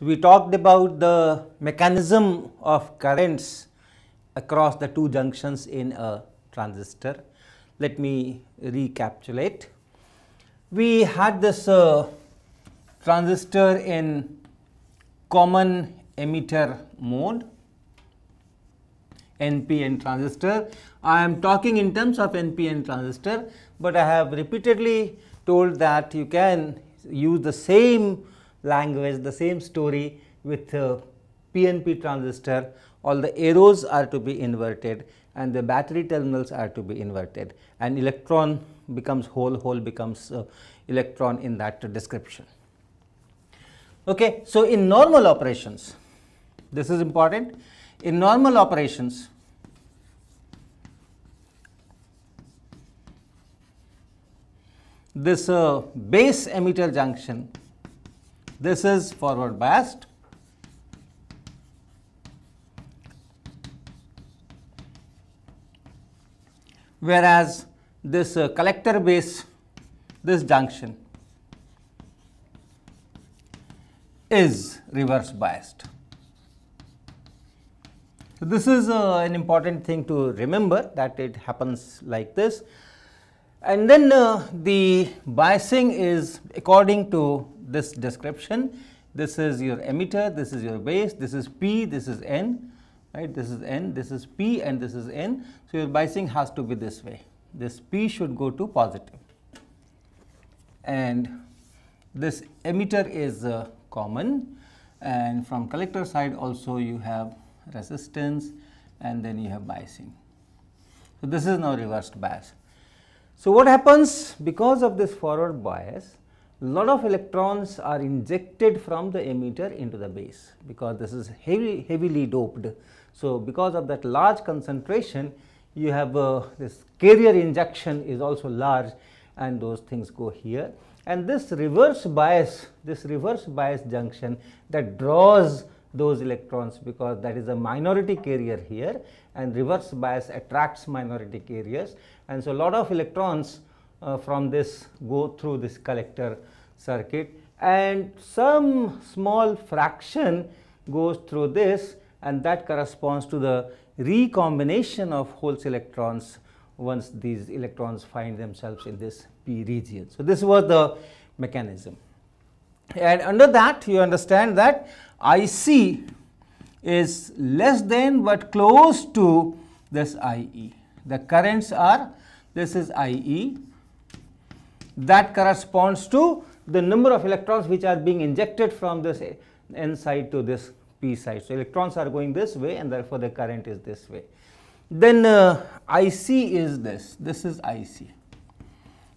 So, we talked about the mechanism of currents across the two junctions in a transistor. Let me recapitulate. We had this uh, transistor in common emitter mode NPN transistor. I am talking in terms of NPN transistor, but I have repeatedly told that you can use the same language, the same story with PNP transistor. All the arrows are to be inverted and the battery terminals are to be inverted and electron becomes hole, hole becomes uh, electron in that description. Okay. So, in normal operations, this is important. In normal operations, this uh, base emitter junction, this is forward biased. Whereas, this uh, collector base, this junction is reverse biased. So, this is uh, an important thing to remember that it happens like this and then uh, the biasing is according to this description. This is your emitter, this is your base, this is P, this is N, right? This is N, this is P and this is N. So, your biasing has to be this way. This P should go to positive and this emitter is uh, common and from collector side also you have resistance and then you have biasing. So, this is now reversed bias. So, what happens because of this forward bias lot of electrons are injected from the emitter into the base because this is heavy, heavily doped. So, because of that large concentration you have uh, this carrier injection is also large and those things go here and this reverse bias this reverse bias junction that draws those electrons because that is a minority carrier here and reverse bias attracts minority carriers and so a lot of electrons uh, from this go through this collector circuit and some small fraction goes through this and that corresponds to the recombination of holes electrons once these electrons find themselves in this p region. So, this was the mechanism and under that you understand that IC is less than but close to this IE. The currents are this is IE that corresponds to the number of electrons which are being injected from this N side to this P side. So, electrons are going this way and therefore, the current is this way. Then uh, IC is this, this is IC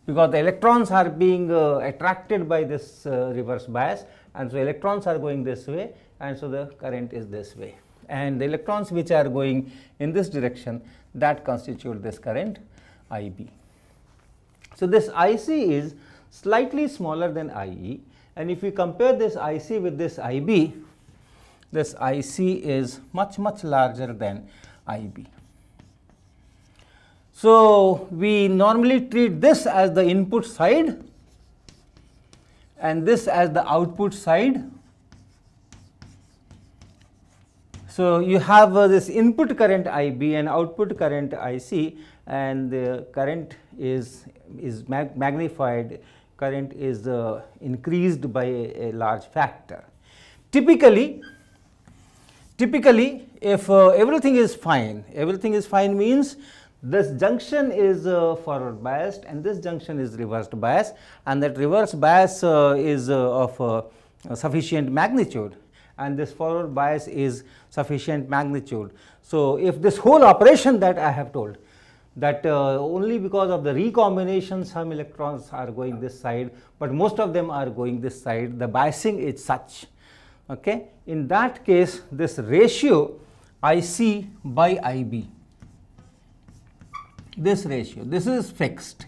because the electrons are being uh, attracted by this uh, reverse bias and so electrons are going this way and so the current is this way and the electrons which are going in this direction that constitute this current IB. So, this IC is slightly smaller than IE and if we compare this IC with this IB, this IC is much much larger than IB. So, we normally treat this as the input side and this as the output side. So, you have uh, this input current IB and output current IC and the current is, is mag magnified, current is uh, increased by a, a, large factor. Typically, typically if uh, everything is fine, everything is fine means this junction is uh, forward biased and this junction is reversed bias and that reverse bias uh, is uh, of uh, sufficient magnitude and this forward bias is sufficient magnitude. So, if this whole operation that I have told that uh, only because of the recombination some electrons are going this side, but most of them are going this side the biasing is such. Okay. In that case this ratio IC by IB this ratio. This is fixed.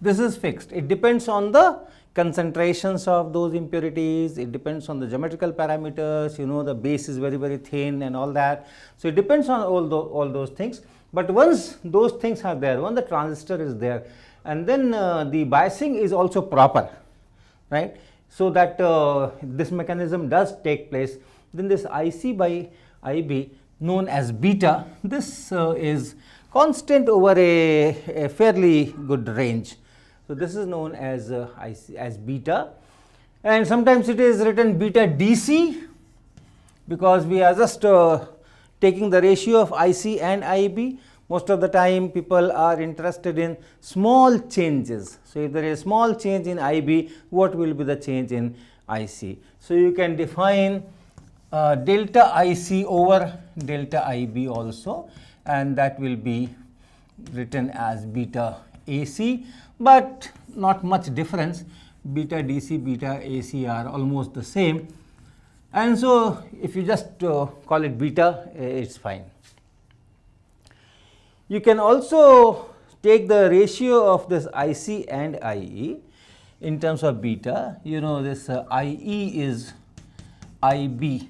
This is fixed. It depends on the concentrations of those impurities, it depends on the geometrical parameters, you know the base is very very thin and all that. So, it depends on all, all those things, but once those things are there, when the transistor is there and then uh, the biasing is also proper, right. so that uh, this mechanism does take place then this IC by IB known as beta this uh, is constant over a, a, fairly good range. So, this is known as uh, as beta and sometimes it is written beta DC because we are just uh, taking the ratio of IC and IB most of the time people are interested in small changes. So, if there is a small change in IB, what will be the change in IC? So, you can define uh, delta IC over delta IB also and that will be written as beta AC, but not much difference beta DC, beta AC are almost the same and so if you just uh, call it beta it is fine. You can also take the ratio of this IC and IE in terms of beta. You know this uh, IE is IB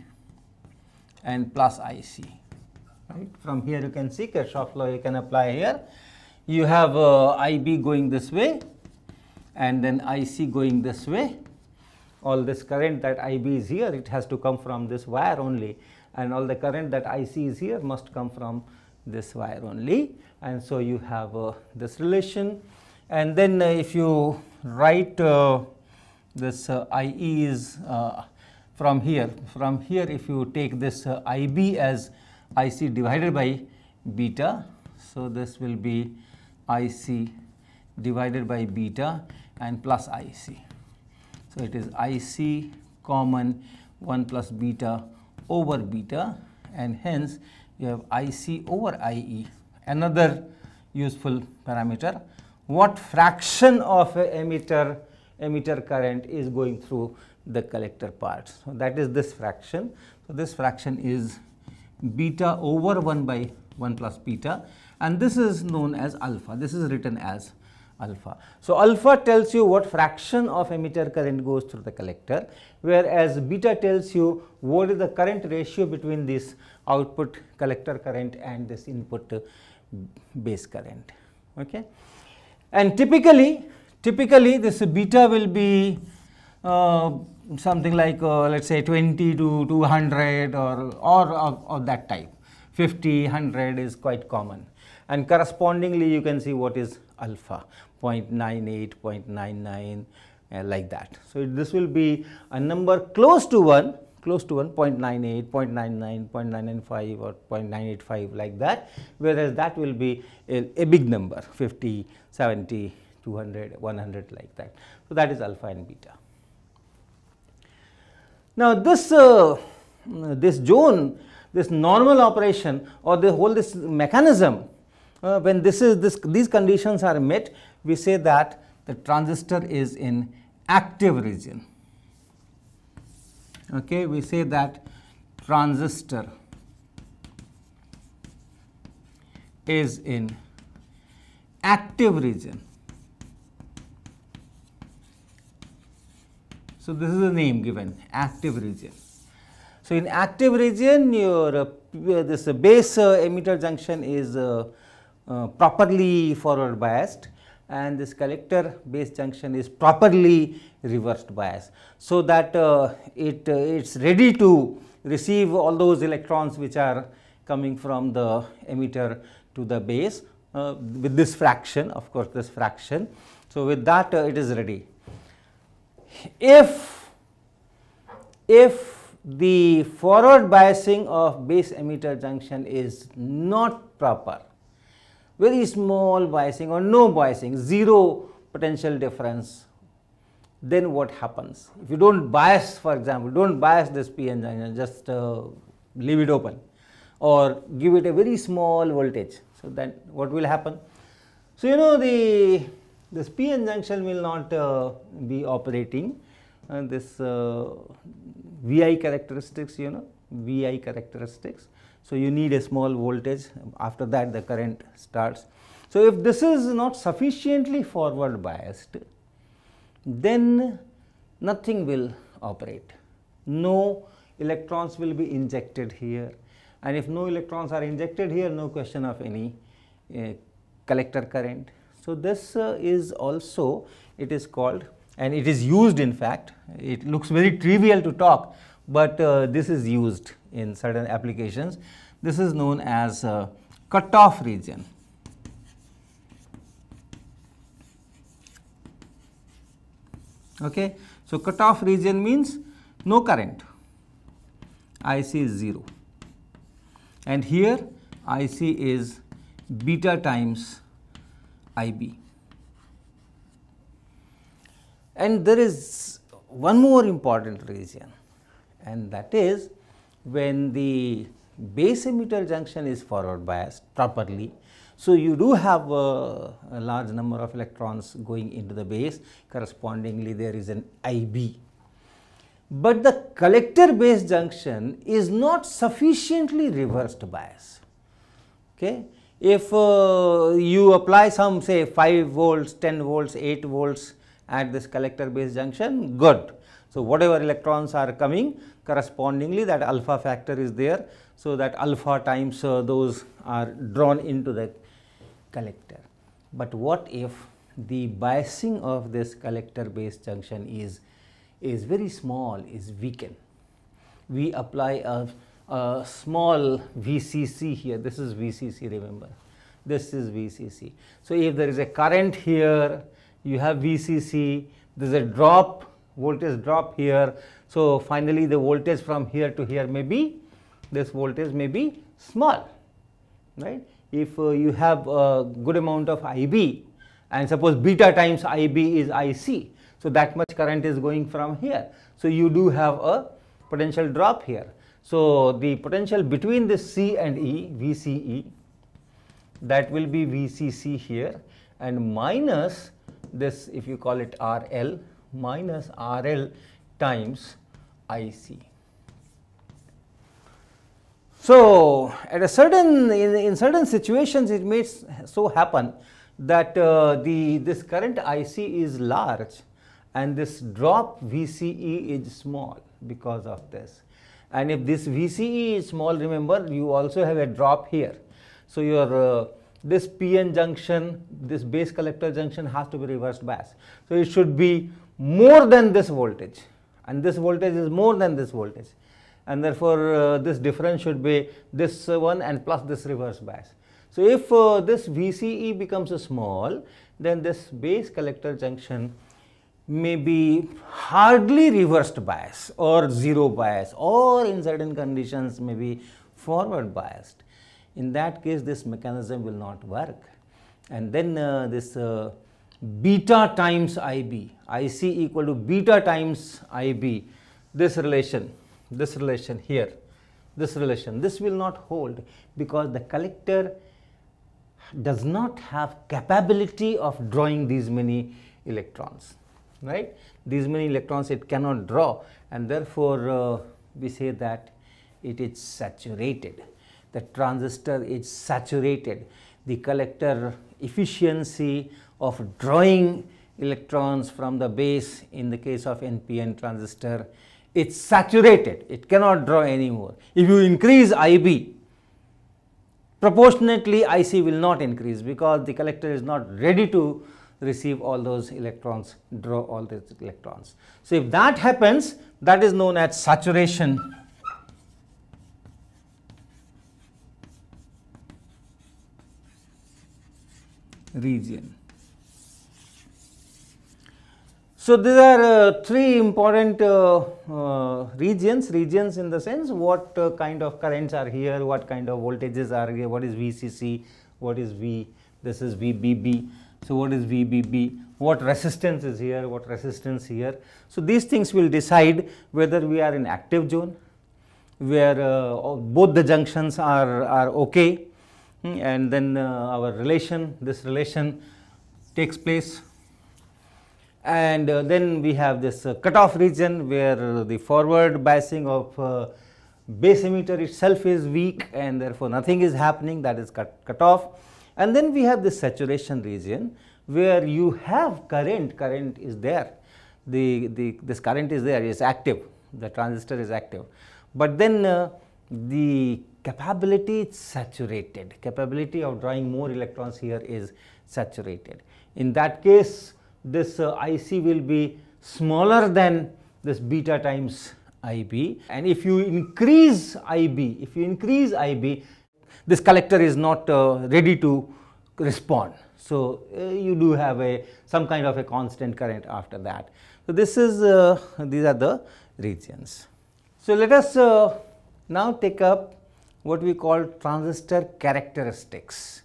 and plus IC. Right. From here you can see Kirchhoff law you can apply here. You have uh, IB going this way and then IC going this way. All this current that IB is here it has to come from this wire only and all the current that IC is here must come from this wire only and so you have uh, this relation and then uh, if you write uh, this uh, IE is uh, from here from here if you take this IB as IC divided by beta so this will be IC divided by beta and plus IC so it is IC common 1 plus beta over beta and hence you have IC over IE. Another useful parameter, what fraction of a emitter, emitter current is going through the collector part. So, that is this fraction. So, this fraction is beta over 1 by 1 plus beta and this is known as alpha. This is written as alpha. So, alpha tells you what fraction of emitter current goes through the collector, whereas beta tells you what is the current ratio between this output collector current and this input base current. Okay. And typically, typically this beta will be uh, something like uh, let us say 20 to 200 or, or, or, or that type 50, 100 is quite common and correspondingly you can see what is alpha 0.98, 0.99 uh, like that. So, this will be a number close to 1 close to 1 0.98, 0.99, 0.995 or 0.985 like that, whereas that will be a, a, big number 50, 70, 200, 100 like that. So, that is alpha and beta. Now, this, uh, this zone, this normal operation or the whole this mechanism, uh, when this is this, these conditions are met, we say that the transistor is in active region okay, we say that transistor is in active region. So, this is the name given active region. So, in active region your uh, this uh, base uh, emitter junction is uh, uh, properly forward biased and this collector base junction is properly reversed bias. So, that uh, it is ready to receive all those electrons which are coming from the emitter to the base with this fraction of course, this fraction. So, with that it is ready. If, if the forward biasing of base emitter junction is not proper, very small biasing or no biasing, 0 potential difference then what happens? If you do not bias for example, do not bias this PN junction just uh, leave it open or give it a very small voltage. So, then what will happen? So, you know the this PN junction will not uh, be operating uh, this uh, VI characteristics you know VI characteristics. So, you need a small voltage after that the current starts. So, if this is not sufficiently forward biased then nothing will operate. No electrons will be injected here and if no electrons are injected here no question of any uh, collector current. So, this uh, is also it is called and it is used in fact. It looks very trivial to talk, but uh, this is used in certain applications. This is known as uh, cutoff region. Okay. So, cutoff region means no current, IC is 0 and here IC is beta times IB. And there is one more important region and that is when the base emitter junction is forward biased properly. So, you do have a, a, large number of electrons going into the base correspondingly there is an IB. But the collector base junction is not sufficiently reversed bias. Okay. If uh, you apply some say 5 volts, 10 volts, 8 volts at this collector base junction good. So, whatever electrons are coming correspondingly that alpha factor is there. So, that alpha times uh, those are drawn into the collector. But what if the biasing of this collector base junction is, is very small, is weakened. We apply a a small VCC here, this is VCC remember, this is VCC. So, if there is a current here, you have VCC, there is a drop, voltage drop here. So, finally, the voltage from here to here may be, this voltage may be small, right. If uh, you have a good amount of IB and suppose beta times IB is IC, so that much current is going from here. So, you do have a potential drop here. So, the potential between this C and E VCE that will be VCC here and minus this if you call it RL minus RL times IC. So, at a certain in, in certain situations it may so happen that uh, the this current IC is large and this drop VCE is small because of this and if this VCE is small remember you also have a drop here. So, your uh, this PN junction this base collector junction has to be reversed bias. So, it should be more than this voltage and this voltage is more than this voltage and therefore, uh, this difference should be this one and plus this reverse bias. So, if uh, this VCE becomes small then this base collector junction may be hardly reversed bias or zero bias or in certain conditions may be forward biased. In that case this mechanism will not work and then uh, this uh, beta times IB, IC equal to beta times IB, this relation, this relation here, this relation, this will not hold because the collector does not have capability of drawing these many electrons right. These many electrons it cannot draw and therefore, uh, we say that it is saturated. The transistor is saturated. The collector efficiency of drawing electrons from the base in the case of NPN transistor it's saturated it cannot draw anymore. If you increase IB proportionately IC will not increase because the collector is not ready to receive all those electrons, draw all these electrons. So, if that happens that is known as saturation region. So, these are uh, three important uh, uh, regions, regions in the sense what uh, kind of currents are here, what kind of voltages are here, what is VCC, what is V, this is VBB. So, what is VBB, what resistance is here, what resistance here. So, these things will decide whether we are in active zone, where uh, both the junctions are, are okay hmm, and then uh, our relation, this relation takes place. And uh, then we have this uh, cutoff region where the forward biasing of uh, base emitter itself is weak and therefore nothing is happening. That is cut, cut off and then we have the saturation region where you have current, current is there, the, the this current is there, is active, the transistor is active. But then uh, the capability is saturated, capability of drawing more electrons here is saturated. In that case, this uh, IC will be smaller than this beta times IB and if you increase IB, if you increase IB, this collector is not uh, ready to respond. So, uh, you do have a some kind of a constant current after that. So, this is uh, these are the regions. So, let us now take up what we call transistor characteristics.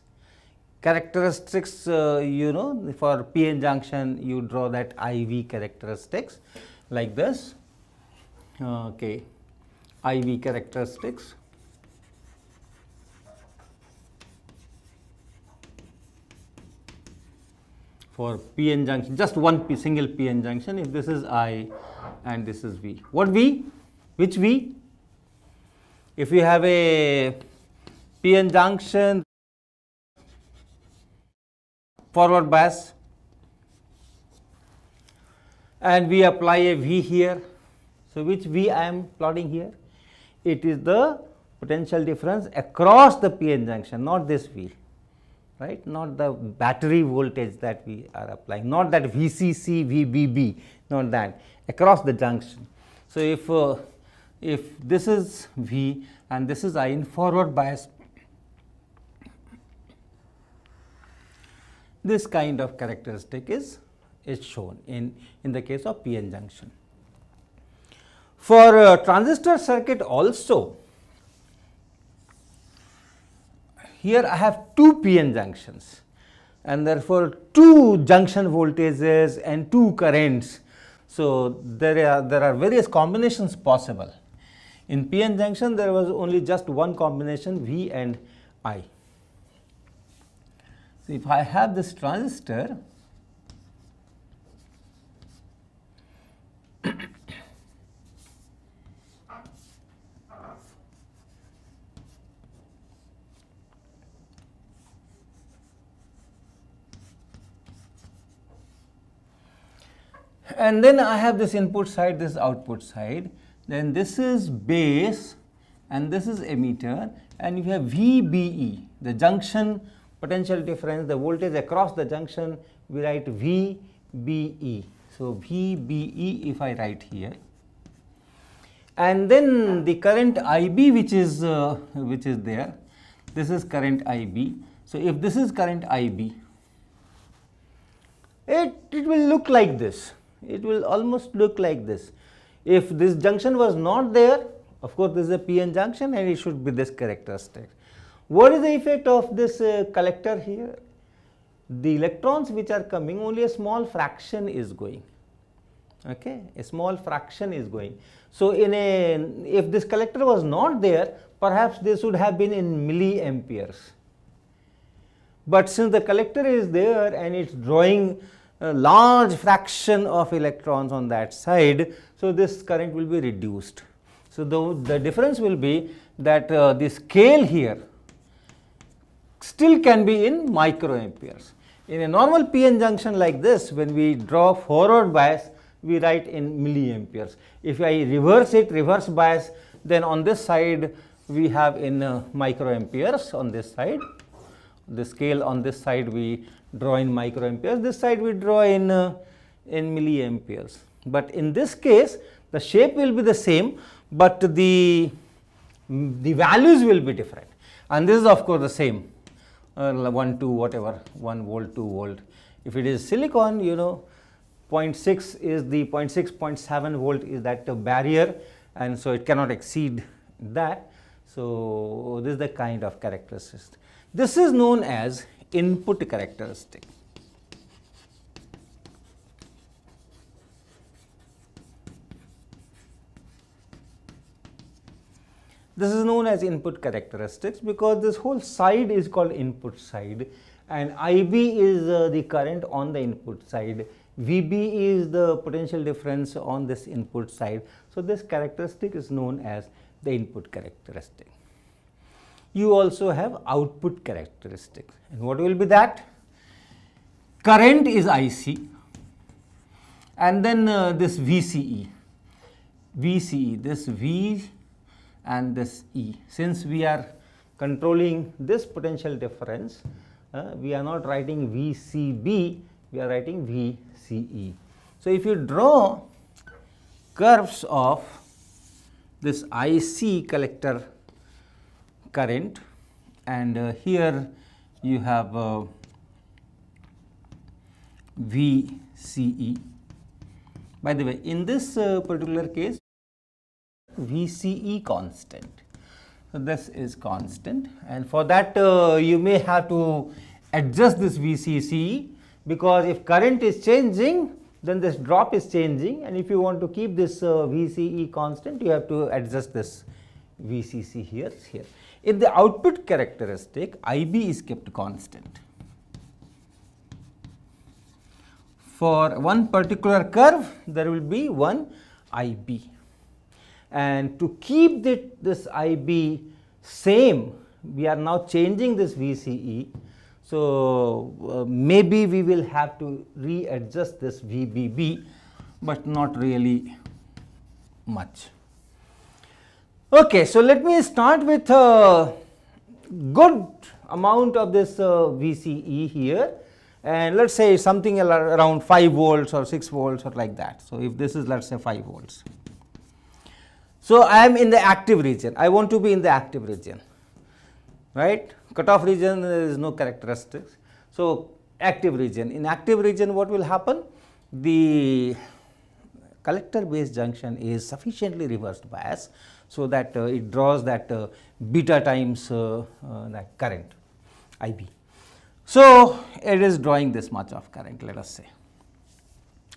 Characteristics uh, you know for PN junction you draw that IV characteristics like this okay IV characteristics for PN junction, just one P, single PN junction, if this is I and this is V. What V? Which V? If you have a PN junction, forward bias, and we apply a V here. So, which V I am plotting here? It is the potential difference across the PN junction, not this V right not the battery voltage that we are applying not that VCC VBB not that across the junction. So, if uh, if this is V and this is I in forward bias this kind of characteristic is is shown in in the case of PN junction. For uh, transistor circuit also here I have two PN junctions and therefore two junction voltages and two currents. So, there are, there are various combinations possible. In PN junction there was only just one combination V and I. So, if I have this transistor and then I have this input side, this output side, then this is base and this is emitter and you have VBE, the junction potential difference, the voltage across the junction, we write VBE. So, VBE if I write here and then the current IB which is uh, which is there, this is current IB. So, if this is current IB, it, it will look like this it will almost look like this. If this junction was not there, of course, this is a PN junction and it should be this characteristic. What is the effect of this uh, collector here? The electrons which are coming only a small fraction is going, okay, a small fraction is going. So, in a if this collector was not there perhaps this would have been in milliamperes. But since the collector is there and it is drawing a large fraction of electrons on that side. So, this current will be reduced. So, the, the difference will be that uh, the scale here still can be in microamperes. In a normal PN junction like this, when we draw forward bias, we write in milliamperes. If I reverse it, reverse bias, then on this side we have in uh, microamperes on this side. The scale on this side we draw in microamperes, this side we draw in, uh, in milliamperes. But in this case the shape will be the same, but the, the values will be different and this is of course the same uh, 1 2 whatever 1 volt 2 volt. If it is silicon you know 0.6 is the 0.6 0.7 volt is that barrier and so it cannot exceed that. So, this is the kind of characteristics. This is known as input characteristic. This is known as input characteristics because this whole side is called input side and IB is uh, the current on the input side, VB is the potential difference on this input side. So, this characteristic is known as the input characteristic you also have output characteristics. And what will be that? Current is IC and then uh, this VCE, VCE, this V and this E. Since we are controlling this potential difference, uh, we are not writing VCB, we are writing VCE. So, So, if you draw curves of this IC collector current and uh, here you have uh, VCE. By the way, in this uh, particular case, VCE constant. So, this is constant and for that uh, you may have to adjust this VCC because if current is changing then this drop is changing and if you want to keep this uh, VCE constant you have to adjust this VCC here here. If the output characteristic IB is kept constant for one particular curve there will be one IB and to keep the, this IB same we are now changing this VCE. So, uh, maybe we will have to readjust this VBB, but not really much. Okay, so let me start with a good amount of this uh, VCE here and let us say something around 5 volts or 6 volts or like that. So, if this is let us say 5 volts. So, I am in the active region, I want to be in the active region, right. Cutoff region is no characteristics. So, active region, in active region what will happen? The collector base junction is sufficiently reversed bias. So, that uh, it draws that uh, beta times uh, that current IB. So, it is drawing this much of current let us say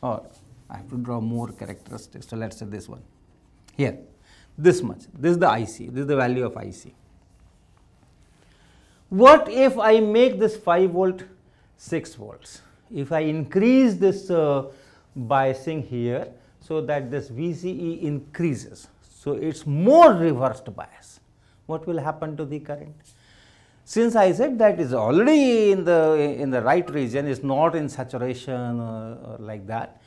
or I have to draw more characteristics. So, let us say this one here this much, this is the IC, this is the value of IC. What if I make this 5 volt 6 volts? If I increase this uh, biasing here, so that this VCE increases, so it is more reversed bias, what will happen to the current? Since I said that is already in the in the right region, is not in saturation like that.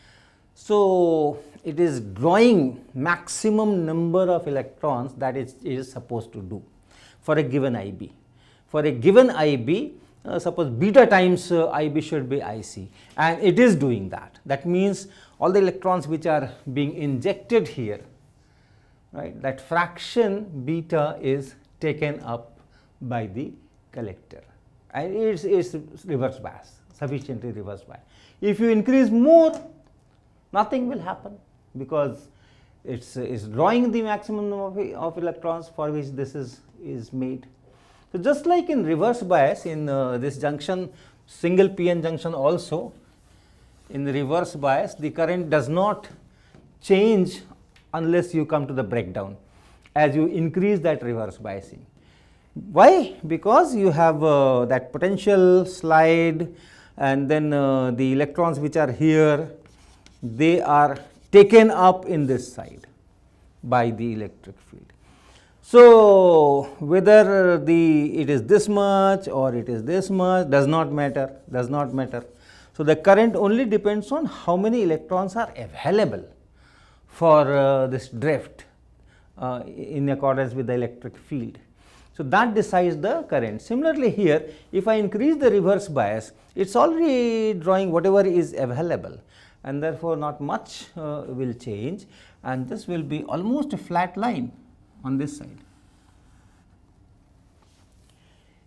So, it is drawing maximum number of electrons that it is supposed to do for a given IB. For a given IB, uh, suppose beta times uh, IB should be IC and it is doing that. That means all the electrons which are being injected here, right, that fraction beta is taken up by the collector and it is reverse bias, sufficiently reverse bias. If you increase more, nothing will happen because it's, it's drawing the maximum of, of electrons for which this is, is made. So, just like in reverse bias in uh, this junction single PN junction also in reverse bias the current does not change unless you come to the breakdown as you increase that reverse biasing. Why? Because you have uh, that potential slide and then uh, the electrons which are here they are taken up in this side by the electric field. So, whether the it is this much or it is this much does not matter does not matter. So, the current only depends on how many electrons are available for uh, this drift uh, in accordance with the electric field. So, that decides the current. Similarly, here if I increase the reverse bias it is already drawing whatever is available and therefore, not much uh, will change and this will be almost a flat line on this side.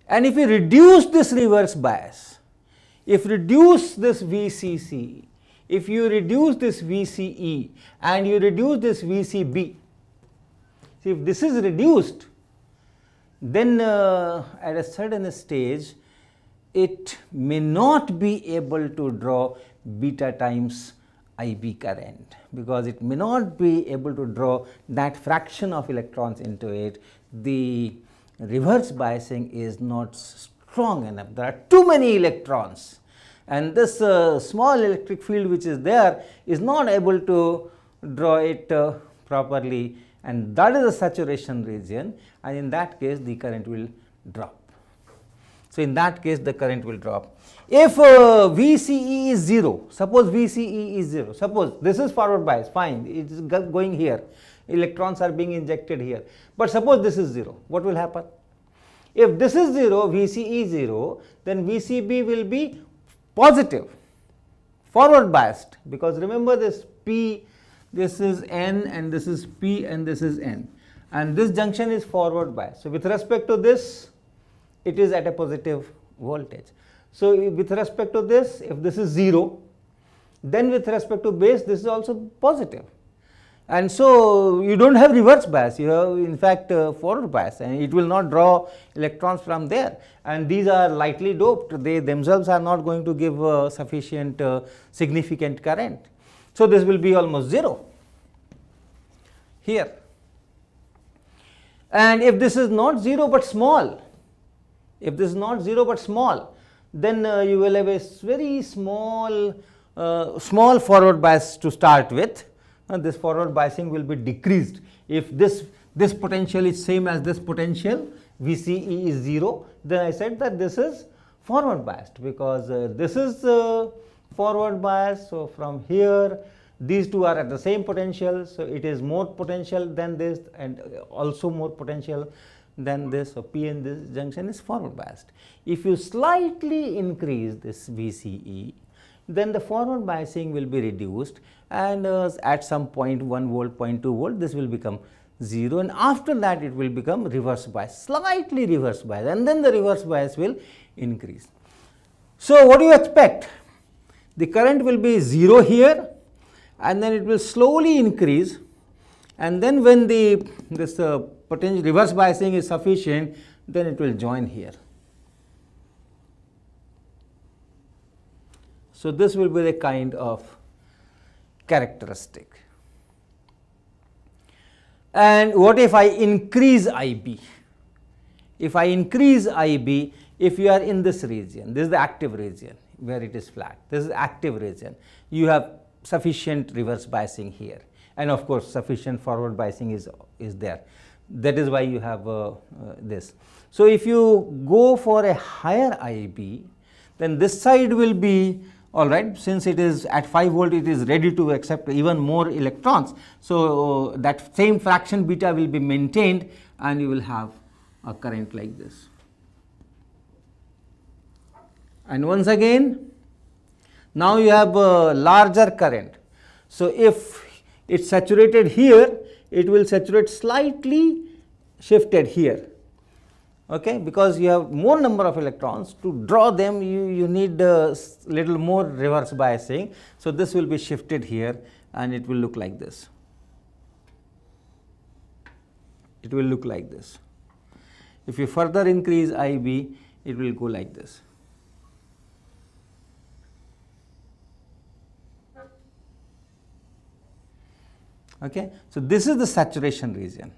And if we reduce this reverse bias, if reduce this VCC, if you reduce this VCE and you reduce this VCB, see if this is reduced, then uh, at a certain stage it may not be able to draw beta times IB current because it may not be able to draw that fraction of electrons into it. The reverse biasing is not strong enough. There are too many electrons and this uh, small electric field which is there is not able to draw it uh, properly and that is the saturation region and in that case the current will drop. So, in that case the current will drop. If uh, VCE is 0, suppose VCE is 0, suppose this is forward bias fine it is going here electrons are being injected here, but suppose this is 0 what will happen? If this is 0 VCE is 0 then VCB will be positive forward biased because remember this P, this is N and this is P and this is N and this junction is forward biased. So, with respect to this it is at a positive voltage. So, with respect to this if this is 0 then with respect to base this is also positive and so you do not have reverse bias you have in fact uh, forward bias and it will not draw electrons from there. And these are lightly doped they themselves are not going to give uh, sufficient uh, significant current. So, this will be almost 0 here. And if this is not 0 but small if this is not 0 but small then uh, you will have a very small uh, small forward bias to start with and this forward biasing will be decreased. If this, this potential is same as this potential VCE is 0 then I said that this is forward biased because uh, this is uh, forward bias. So, from here these two are at the same potential. So, it is more potential than this and also more potential than this. So, PN this junction is forward biased. If you slightly increase this VCE then the forward biasing will be reduced and uh, at some point 1 volt 0.2 volt this will become 0 and after that it will become reverse bias slightly reverse bias and then the reverse bias will increase. So, what do you expect? The current will be 0 here and then it will slowly increase and then when the this uh, potential reverse biasing is sufficient then it will join here. So, this will be the kind of characteristic. And what if I increase IB? If I increase IB, if you are in this region, this is the active region where it is flat, this is active region, you have sufficient reverse biasing here and of course, sufficient forward biasing is, is there. That is why you have uh, uh, this. So, if you go for a higher IB, then this side will be all right since it is at 5 volt it is ready to accept even more electrons. So, that same fraction beta will be maintained and you will have a current like this. And once again now you have a larger current. So, if it is saturated here it will saturate slightly shifted here okay because you have more number of electrons to draw them you, you need a little more reverse biasing. So, this will be shifted here and it will look like this. It will look like this. If you further increase IB, it will go like this. Okay. So, this is the saturation region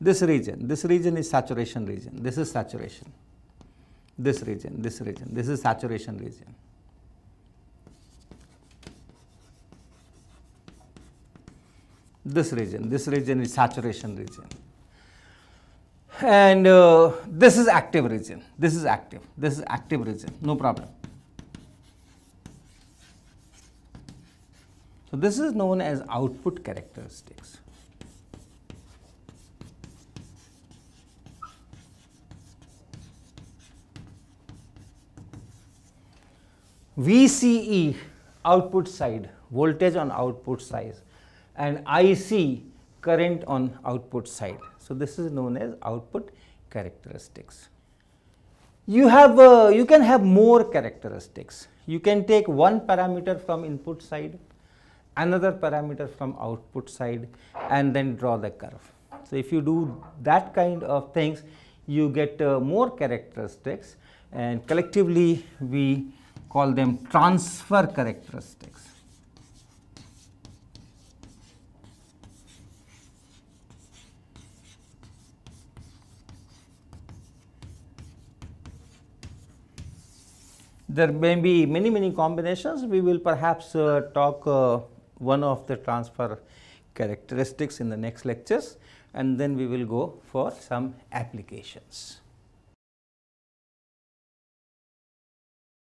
this region, this region is saturation region, this is saturation, this region, this region, this is saturation region. This region, this region is saturation region. And uh, this is active region, this is active, this is active region, no problem. So, this is known as output characteristics. VCE output side voltage on output side and IC current on output side. So, this is known as output characteristics. You have uh, you can have more characteristics. You can take one parameter from input side, another parameter from output side and then draw the curve. So, if you do that kind of things you get uh, more characteristics and collectively we call them transfer characteristics. There may be many many combinations, we will perhaps uh, talk uh, one of the transfer characteristics in the next lectures and then we will go for some applications.